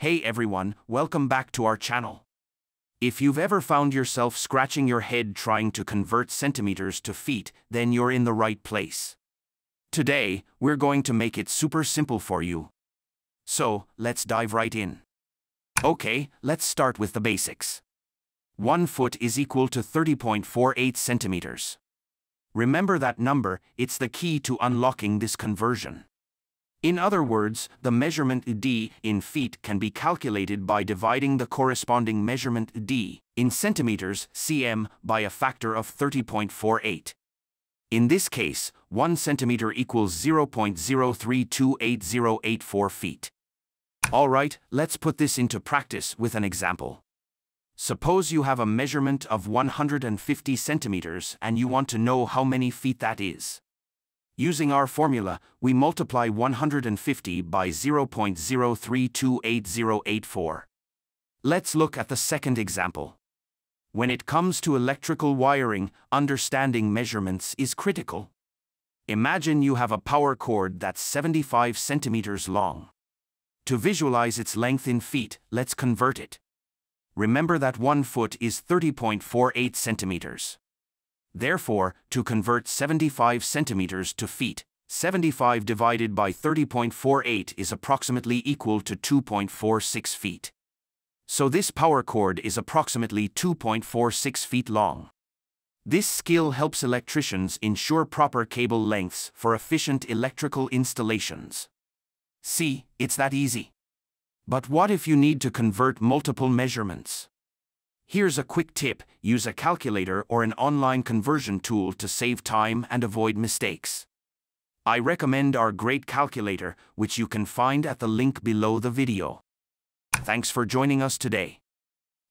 Hey everyone, welcome back to our channel. If you've ever found yourself scratching your head trying to convert centimeters to feet, then you're in the right place. Today, we're going to make it super simple for you. So, let's dive right in. Okay, let's start with the basics. 1 foot is equal to 30.48 centimeters. Remember that number, it's the key to unlocking this conversion. In other words, the measurement d in feet can be calculated by dividing the corresponding measurement d in centimeters cm by a factor of 30.48. In this case, 1 centimeter equals 0.0328084 feet. Alright, let's put this into practice with an example. Suppose you have a measurement of 150 centimeters and you want to know how many feet that is. Using our formula, we multiply 150 by 0.0328084. Let's look at the second example. When it comes to electrical wiring, understanding measurements is critical. Imagine you have a power cord that's 75 centimeters long. To visualize its length in feet, let's convert it. Remember that 1 foot is 30.48 centimeters. Therefore, to convert 75 centimeters to feet, 75 divided by 30.48 is approximately equal to 2.46 feet. So this power cord is approximately 2.46 feet long. This skill helps electricians ensure proper cable lengths for efficient electrical installations. See, it's that easy. But what if you need to convert multiple measurements? Here's a quick tip, use a calculator or an online conversion tool to save time and avoid mistakes. I recommend our great calculator, which you can find at the link below the video. Thanks for joining us today.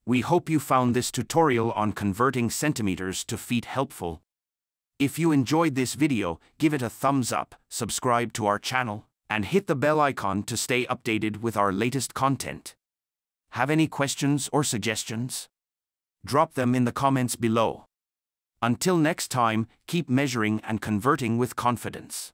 We hope you found this tutorial on converting centimeters to feet helpful. If you enjoyed this video, give it a thumbs up, subscribe to our channel, and hit the bell icon to stay updated with our latest content. Have any questions or suggestions? Drop them in the comments below. Until next time, keep measuring and converting with confidence.